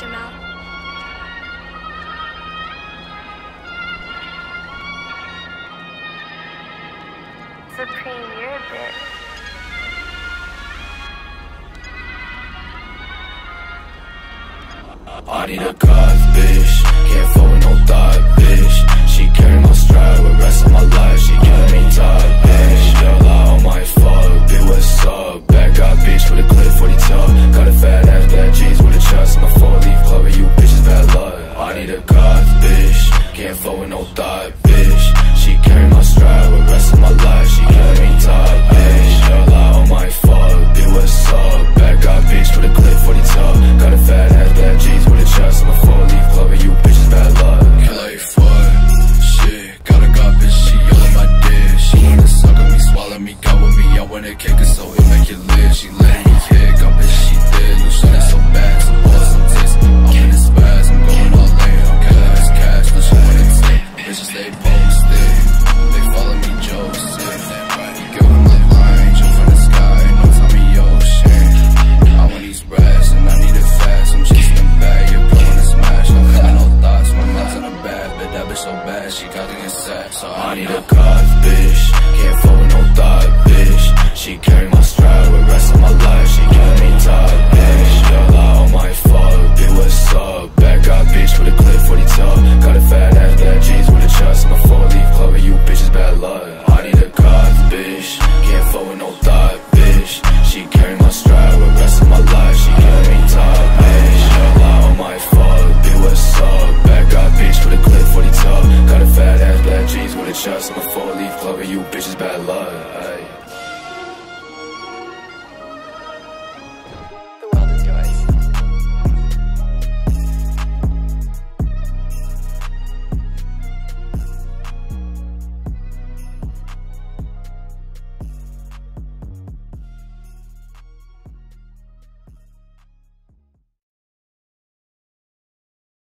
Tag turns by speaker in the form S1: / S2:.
S1: Jamal. Supreme, you're a bitch.
S2: I need a throwing no thigh, bitch. She carry my stride with rest of my life. She got me tight, bitch. Girl, I don't mind fuck. Be what's up. Bad guy, bitch, with a clip for the top. Got a fat ass, bad jeans with a chest. I'm a four leaf club, and you bitches bad luck.
S3: LA fuck, shit. Got a god, bitch, she all in my dick. She wanna suck on me, swallow me, got with me. I wanna kick her, so it make it lit. She let me kick.
S2: a god, bitch Can't fuck with no thought, bitch. She carry my stride with rest of my life. She give me top, bitch. Y'all out on my fault, bitch, what's up? Back guy, bitch, with a clip, 40 top. Got a fat ass, bad jeans with a chest I'm a four-leaf clover, you bitches bad luck. I need a god, bitch Can't fuck with no thought, shots before a four leaf clover, you bitches bad luck.